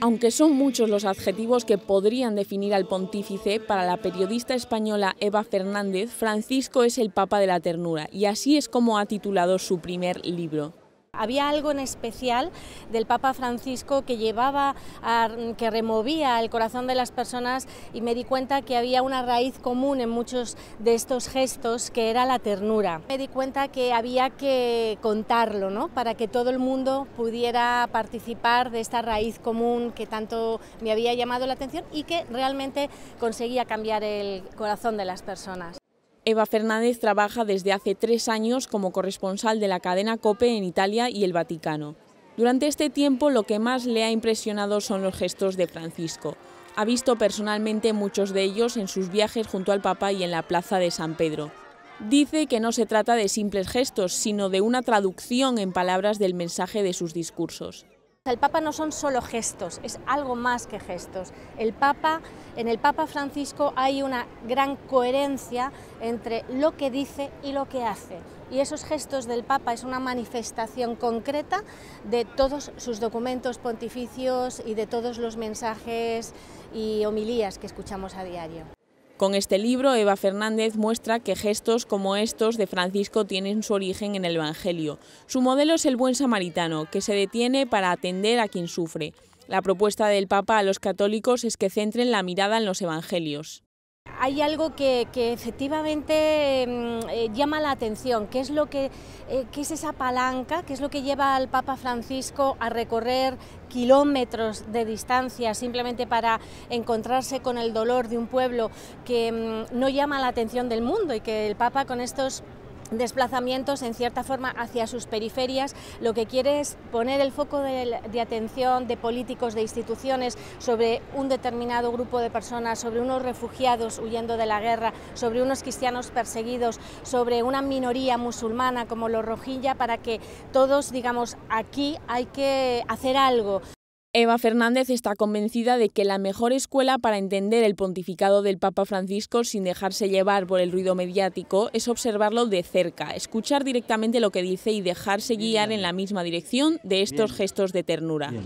Aunque son muchos los adjetivos que podrían definir al pontífice, para la periodista española Eva Fernández, Francisco es el Papa de la Ternura, y así es como ha titulado su primer libro. Había algo en especial del Papa Francisco que llevaba, que removía el corazón de las personas y me di cuenta que había una raíz común en muchos de estos gestos que era la ternura. Me di cuenta que había que contarlo, ¿no? Para que todo el mundo pudiera participar de esta raíz común que tanto me había llamado la atención y que realmente conseguía cambiar el corazón de las personas. Eva Fernández trabaja desde hace tres años como corresponsal de la cadena COPE en Italia y el Vaticano. Durante este tiempo lo que más le ha impresionado son los gestos de Francisco. Ha visto personalmente muchos de ellos en sus viajes junto al Papa y en la plaza de San Pedro. Dice que no se trata de simples gestos, sino de una traducción en palabras del mensaje de sus discursos. El Papa no son solo gestos, es algo más que gestos. El Papa, en el Papa Francisco hay una gran coherencia entre lo que dice y lo que hace. Y esos gestos del Papa es una manifestación concreta de todos sus documentos pontificios y de todos los mensajes y homilías que escuchamos a diario. Con este libro, Eva Fernández muestra que gestos como estos de Francisco tienen su origen en el Evangelio. Su modelo es el buen samaritano, que se detiene para atender a quien sufre. La propuesta del Papa a los católicos es que centren la mirada en los Evangelios hay algo que, efectivamente mm, eh, llama la atención, que es, lo que, eh, es esa palanca, que es lo que lleva al Papa Francisco a recorrer kilómetros de distancia simplemente para encontrarse con el dolor de un pueblo que mm, no llama la atención del mundo y que el Papa con estos desplazamientos en cierta forma hacia sus periferias, lo que quiere es poner el foco de, atención de políticos, de instituciones sobre un determinado grupo de personas, sobre unos refugiados huyendo de la guerra, sobre unos cristianos perseguidos, sobre una minoría musulmana como los rojilla, para que todos digamos aquí hay que hacer algo. Eva Fernández está convencida de que la mejor escuela para entender el pontificado del Papa Francisco sin dejarse llevar por el ruido mediático es observarlo de cerca, escuchar directamente lo que dice y dejarse guiar en la misma dirección de estos gestos de ternura. ¿eh?